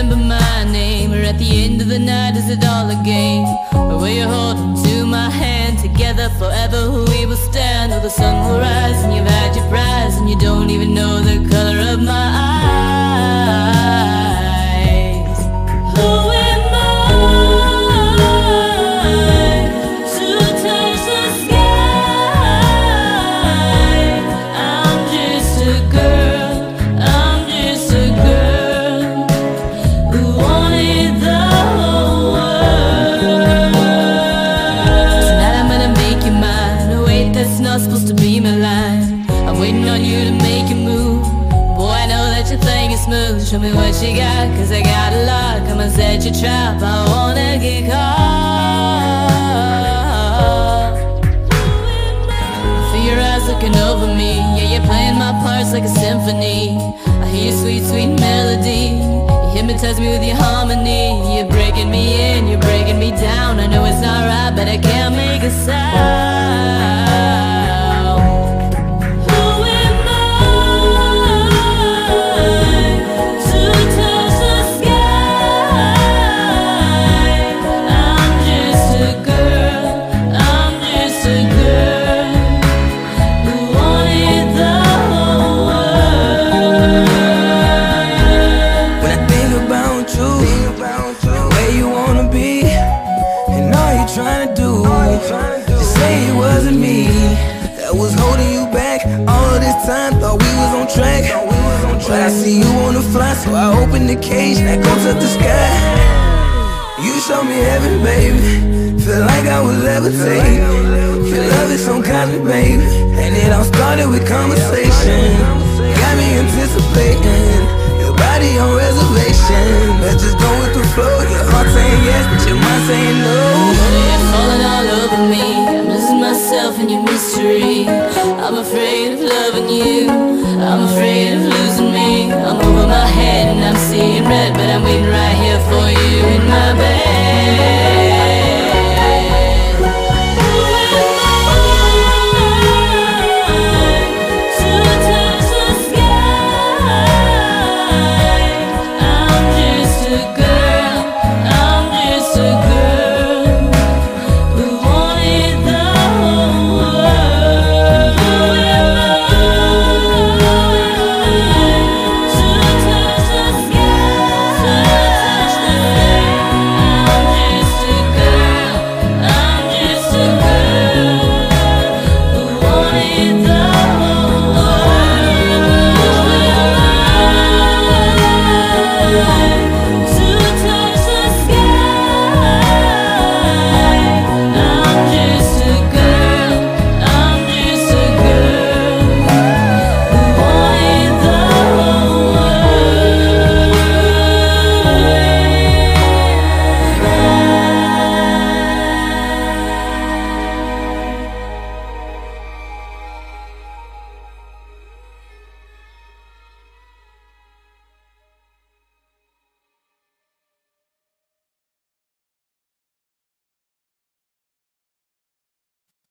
remember my name. Or at the end of the night is it all a game? Or will you hold to my hand Together forever smooth. Show me what you got, cause I got a lot. Come and set your trap. I wanna get caught. Feel your eyes looking over me. Yeah, you're playing my parts like a symphony. I hear your sweet, sweet melody. You hypnotize me with your harmony. You're breaking me in, you're breaking me down. I know it's not right, but I can't trying to do, just say it wasn't me that was holding you back all this time. Thought we was on track, but I see you on the fly, so I open the cage that goes up the sky. You show me heaven, baby. Feel like I was levitating. Feel love is some kind of baby, and it all started with conversation. Got me anticipating. Your body on reservation. Let's just go with the flow. Your heart saying yes, but your mind saying no. myself in your mystery. I'm afraid of loving you. I'm afraid of losing me. I'm over my head and I'm seeing red, but I'm waiting.